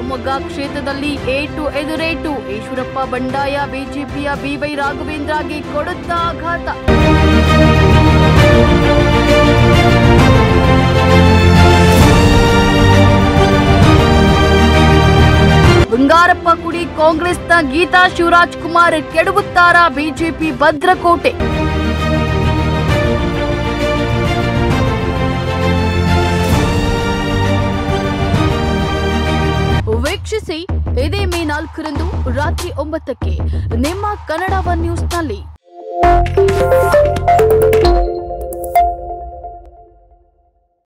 ಶಿವಮೊಗ್ಗ ಕ್ಷೇತ್ರದಲ್ಲಿ ಏಟು ಎದುರೇಟು. ಈಶ್ವರಪ್ಪ ಬಂಡಾಯ, ಬಿಜೆಪಿಯ ಬಿವೈ ರಾಘವೇಂದ್ರಗೆ ಕೊಡುತ್ತಾ ಆಘಾತ. ಬಂಗಾರಪ್ಪ ಕುಡಿ ಕಾಂಗ್ರೆಸ್ನ ಗೀತಾ ಶಿವರಾಜ್ ಕುಮಾರ್ ಕೆಡವುತ್ತಾರ? ಬಿಜೆಪಿ ಭದ್ರಕೋಟೆ. ವೀಕ್ಷಿಸಿ ಇದೇ ಮೇ ನಾಲ್ಕರಂದು ರಾತ್ರಿ ಒಂಬತ್ತಕ್ಕೆ ನಿಮ್ಮ ಕನ್ನಡ ಒನ್ ನ್ಯೂಸ್ನಲ್ಲಿ.